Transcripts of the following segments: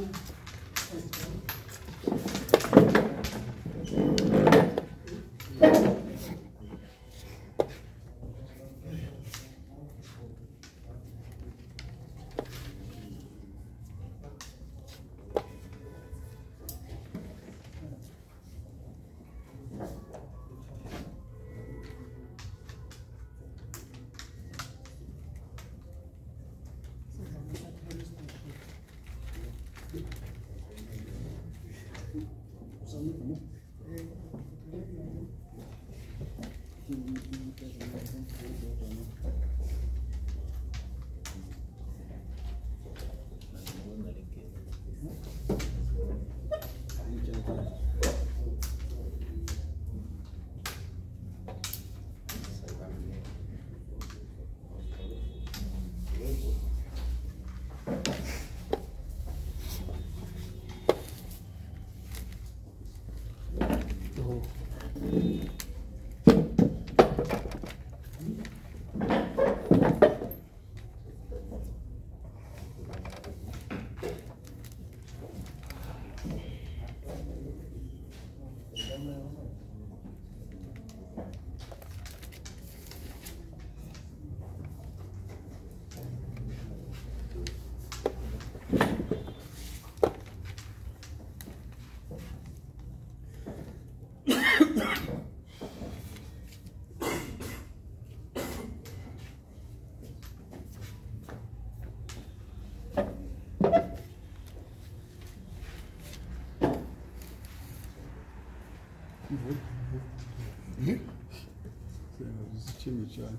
Sul. Вот. Вот. Зачем мне человек?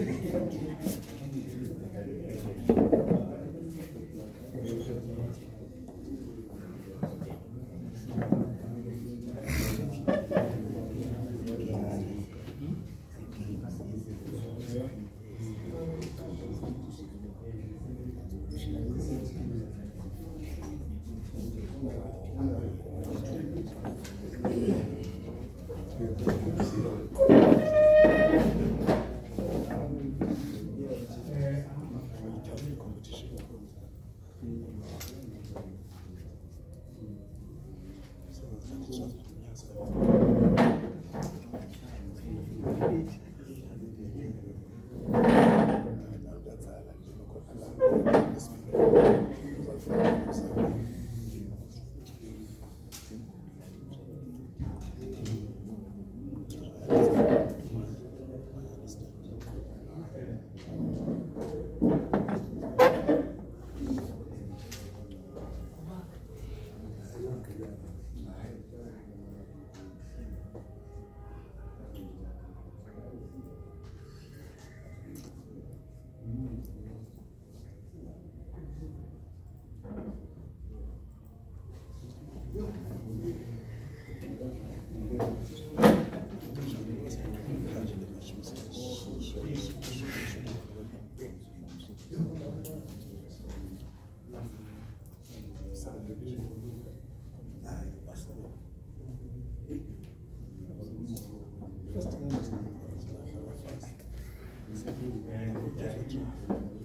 Gracias. That's what you.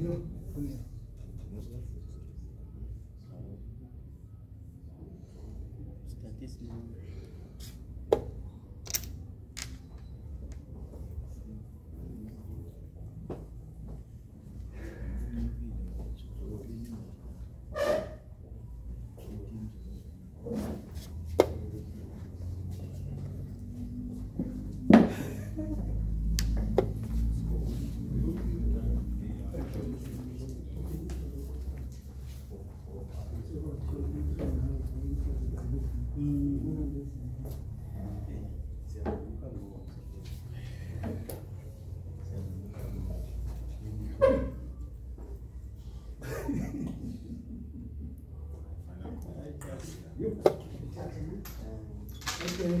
Yo. Israel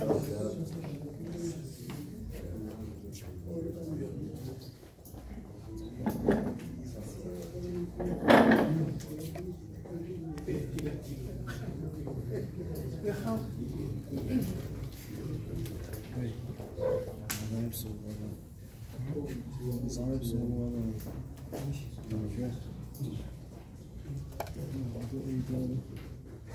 akaqela. lesi kakho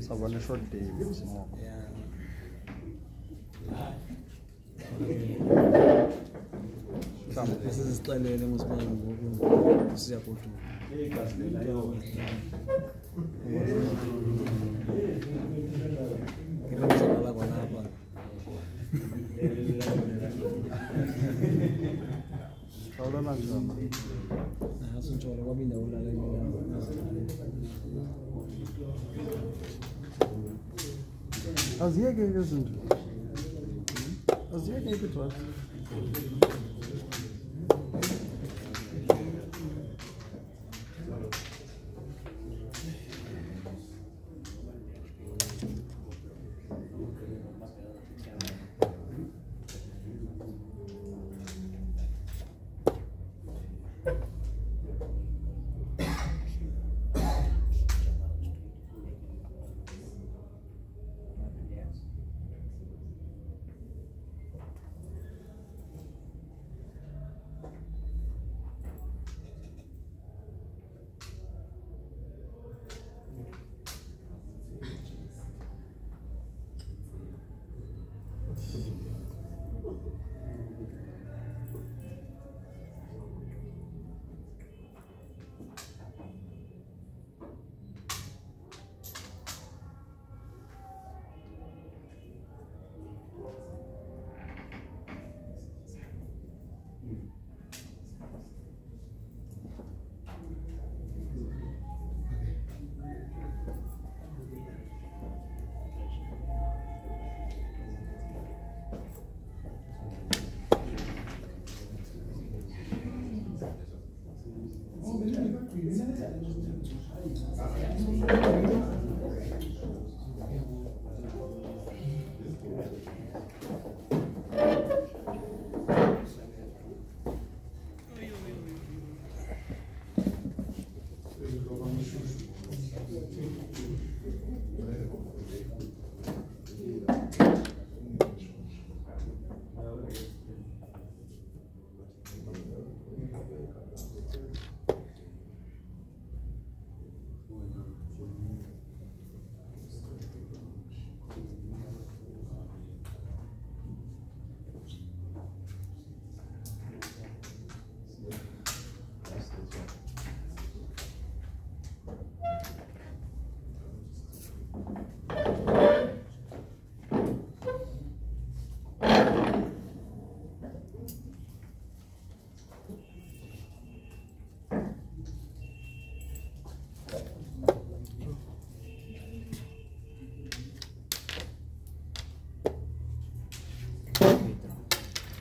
sabalisho team msimoko masizisixelele masibana ngoku siya kodwa ngilomzabala kwalapha khawulala njani አስንቸው ረባቢ ደውላ hier Als Jäger sind. Ah, hier geht es?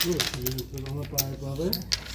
Good. You put on the pie brother.